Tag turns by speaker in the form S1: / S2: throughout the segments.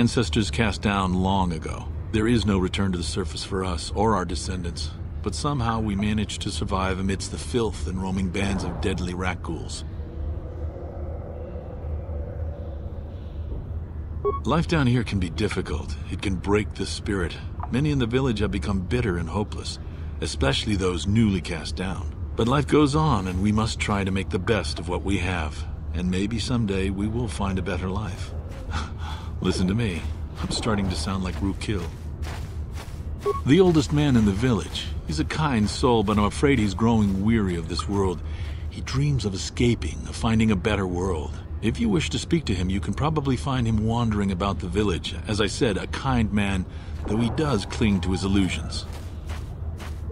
S1: Ancestors cast down long ago. There is no return to the surface for us or our descendants, but somehow we managed to survive amidst the filth and roaming bands of deadly rakghouls. Life down here can be difficult. It can break the spirit. Many in the village have become bitter and hopeless, especially those newly cast down. But life goes on, and we must try to make the best of what we have. And maybe someday we will find a better life. Listen to me. I'm starting to sound like Rukil. The oldest man in the village. He's a kind soul, but I'm afraid he's growing weary of this world. He dreams of escaping, of finding a better world. If you wish to speak to him, you can probably find him wandering about the village. As I said, a kind man, though he does cling to his illusions.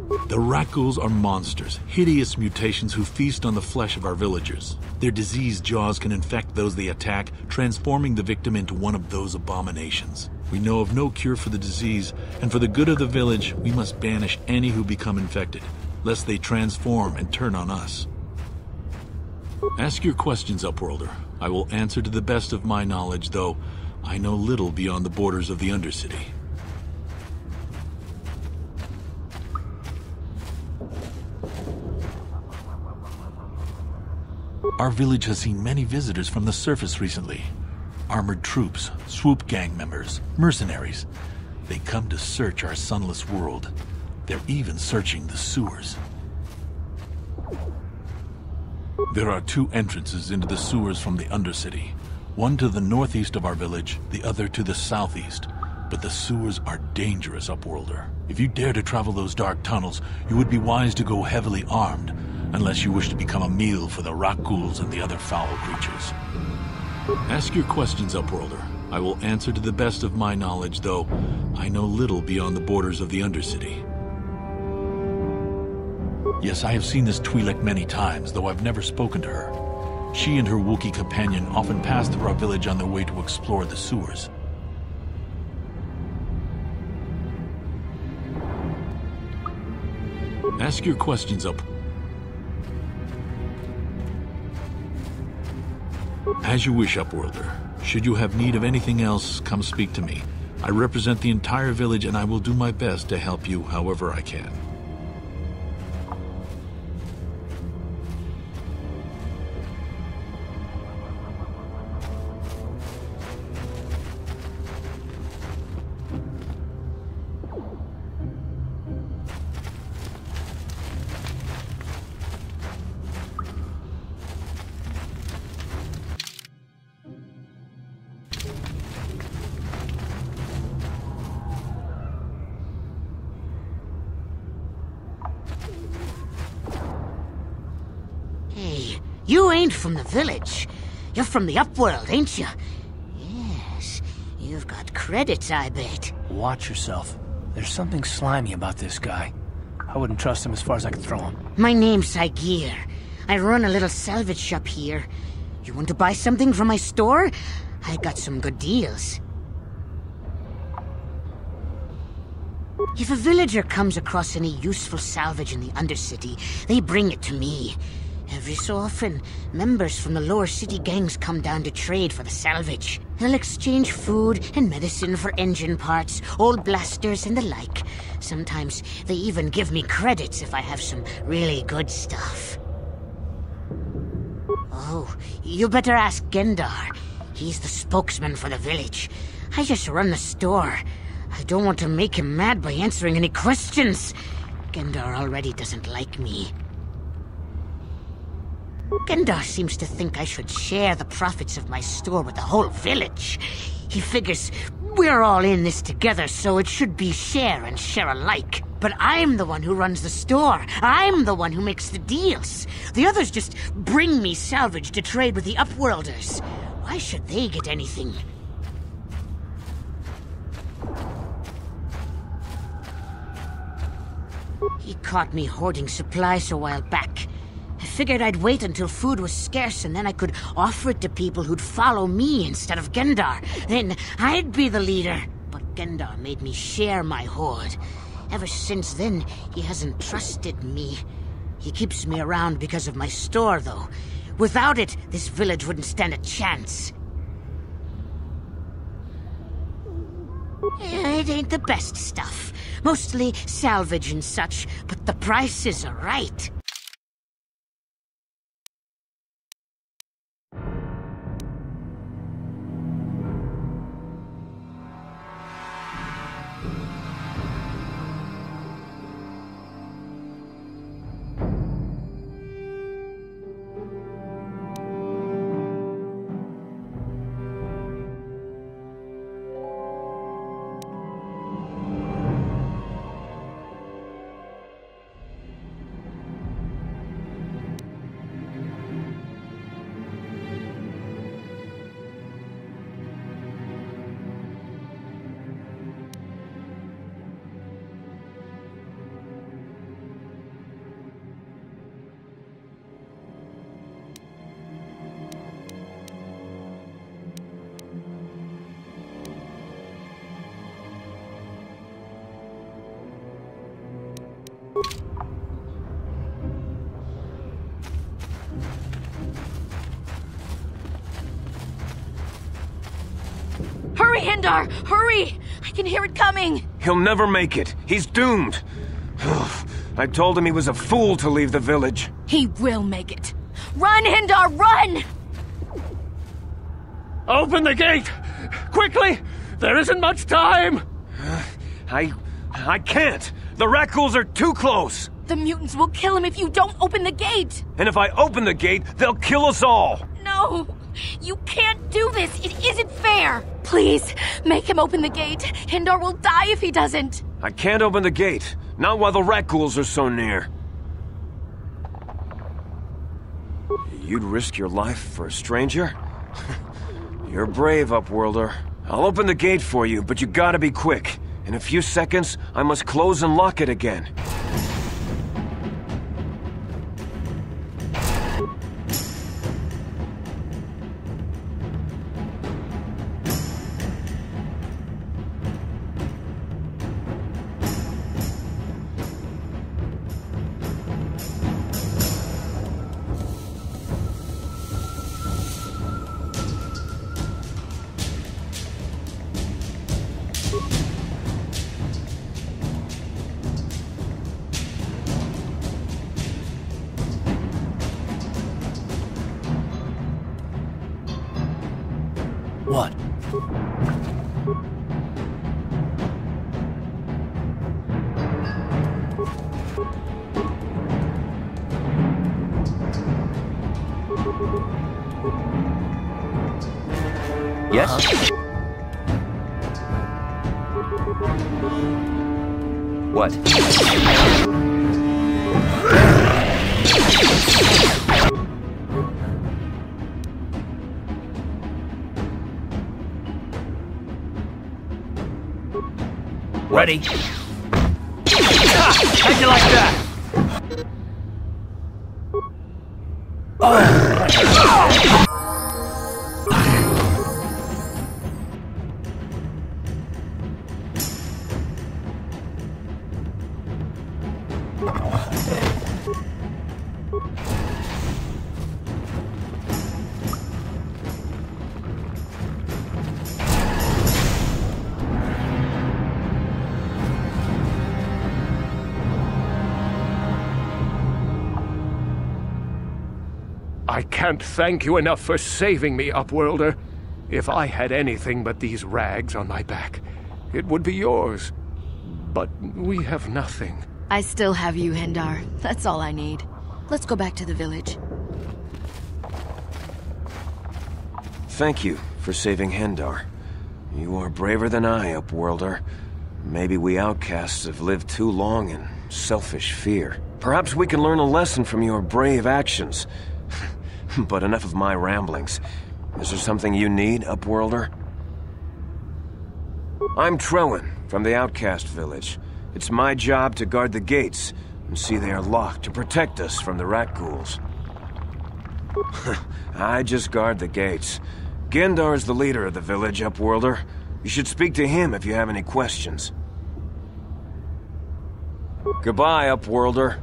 S1: The Rakghouls are monsters, hideous mutations who feast on the flesh of our villagers. Their diseased jaws can infect those they attack, transforming the victim into one of those abominations. We know of no cure for the disease, and for the good of the village, we must banish any who become infected, lest they transform and turn on us. Ask your questions, Upworlder. I will answer to the best of my knowledge, though I know little beyond the borders of the Undercity. Our village has seen many visitors from the surface recently. Armored troops, swoop gang members, mercenaries. They come to search our sunless world. They're even searching the sewers. There are two entrances into the sewers from the Undercity. One to the northeast of our village, the other to the southeast. But the sewers are dangerous, Upworlder. If you dare to travel those dark tunnels, you would be wise to go heavily armed, unless you wish to become a meal for the Rakghouls and the other foul creatures. Ask your questions, Upworlder. I will answer to the best of my knowledge, though I know little beyond the borders of the Undercity. Yes, I have seen this Twi'lek many times, though I've never spoken to her. She and her Wookiee companion often pass through our village on their way to explore the sewers. Ask your questions up. As you wish, Upworlder. Should you have need of anything else, come speak to me. I represent the entire village and I will do my best to help you however I can.
S2: You ain't from the village. You're from the upworld, ain't you? Yes, you've got credits, I bet.
S3: Watch yourself. There's something slimy about this guy. I wouldn't trust him as far as I could throw him.
S2: My name's Saigir. I run a little salvage shop here. You want to buy something from my store? I got some good deals. If a villager comes across any useful salvage in the Undercity, they bring it to me. Every so often, members from the lower city gangs come down to trade for the salvage. They'll exchange food and medicine for engine parts, old blasters, and the like. Sometimes they even give me credits if I have some really good stuff. Oh, you better ask Gendar. He's the spokesman for the village. I just run the store. I don't want to make him mad by answering any questions. Gendar already doesn't like me. Gendar seems to think I should share the profits of my store with the whole village. He figures we're all in this together, so it should be share and share alike. But I'm the one who runs the store. I'm the one who makes the deals. The others just bring me salvage to trade with the Upworlders. Why should they get anything? He caught me hoarding supplies a while back. Figured I'd wait until food was scarce and then I could offer it to people who'd follow me instead of Gendar. Then I'd be the leader. But Gendar made me share my hoard. Ever since then, he hasn't trusted me. He keeps me around because of my store, though. Without it, this village wouldn't stand a chance. It ain't the best stuff. Mostly salvage and such, but the prices are right.
S4: Hurry, Hendar! Hurry! I can hear it coming!
S5: He'll never make it. He's doomed. I told him he was a fool to leave the village.
S4: He will make it. Run, Hendar, run!
S3: Open the gate! Quickly! There isn't much time!
S5: Uh, I... I can't. The Rakghouls are too close.
S4: The mutants will kill him if you don't open the gate!
S5: And if I open the gate, they'll kill us all.
S4: No! You can't do this! It isn't fair! Please, make him open the gate. Hendar will die if he doesn't.
S5: I can't open the gate. Not while the Rakghouls are so near. You'd risk your life for a stranger? You're brave, Upworlder. I'll open the gate for you, but you gotta be quick. In a few seconds, I must close and lock it again.
S3: Ready?
S5: Ah, how'd you like that?
S6: I can't thank you enough for saving me, Upworlder. If I had anything but these rags on my back, it would be yours. But we have nothing.
S4: I still have you, Hendar. That's all I need. Let's go back to the village.
S5: Thank you for saving Hendar. You are braver than I, Upworlder. Maybe we outcasts have lived too long in selfish fear. Perhaps we can learn a lesson from your brave actions. but enough of my ramblings. Is there something you need, Upworlder? I'm Trellin, from the Outcast Village. It's my job to guard the gates and see they are locked to protect us from the rakghouls. I just guard the gates. Gendar is the leader of the village, Upworlder. You should speak to him if you have any questions. Goodbye, Upworlder.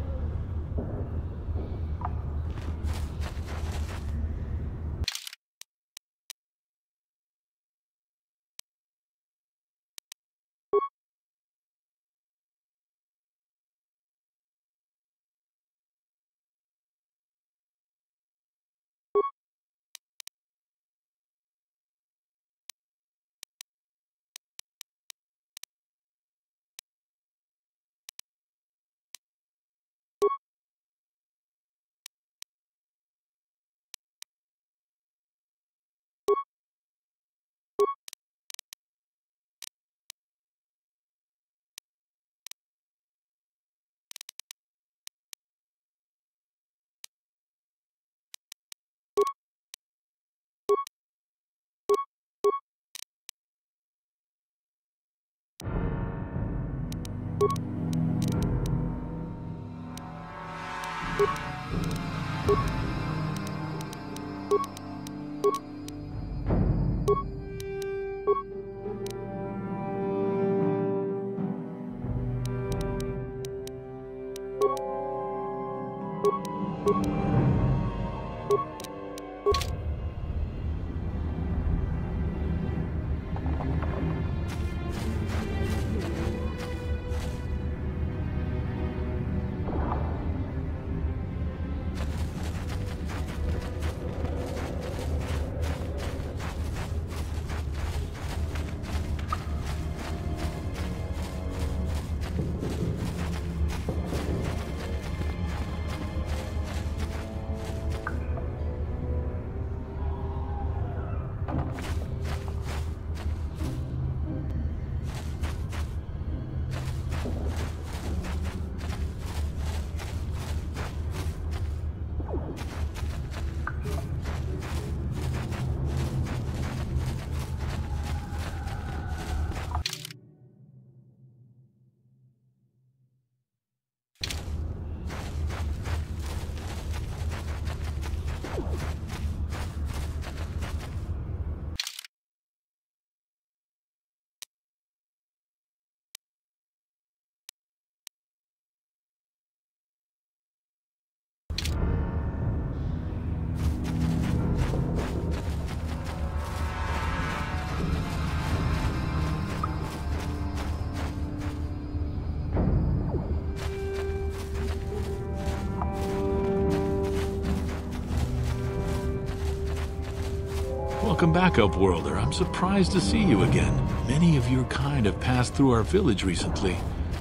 S1: Welcome back, Upworlder. I'm surprised to see you again. Many of your kind have passed through our village recently,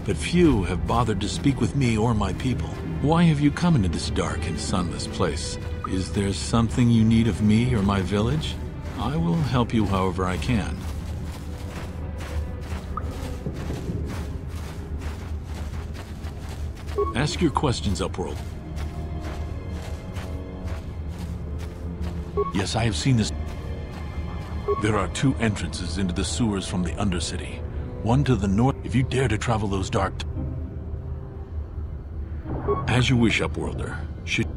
S1: but few have bothered to speak with me or my people. Why have you come into this dark and sunless place? Is there something you need of me or my village? I will help you however I can. Ask your questions, Upworld. Yes, I have seen this. There are two entrances into the sewers from the Undercity. One to the north, if you dare to travel those dark... As you wish, Upworlder. Should...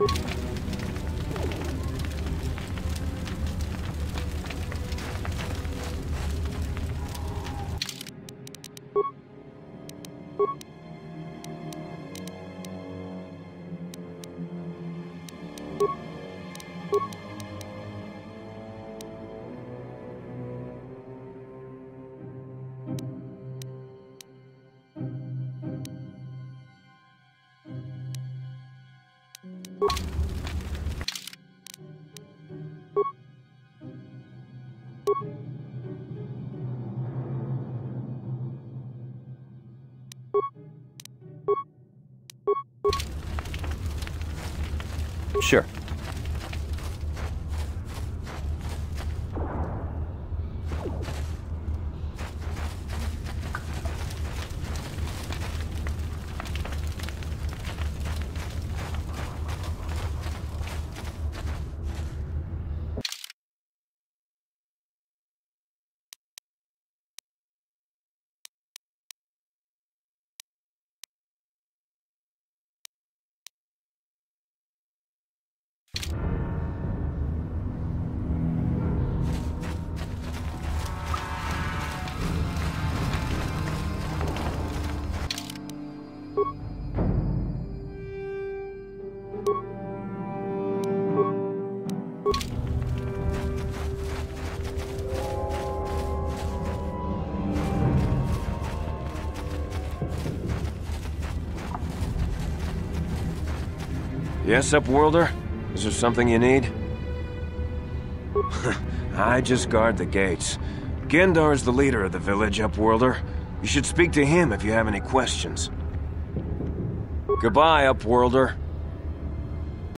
S7: you Sure.
S5: Yes, Upworlder? Is there something you need? I just guard the gates. Gendar's the leader of the village, Upworlder. You should speak to him if you have any questions. Goodbye, Upworlder.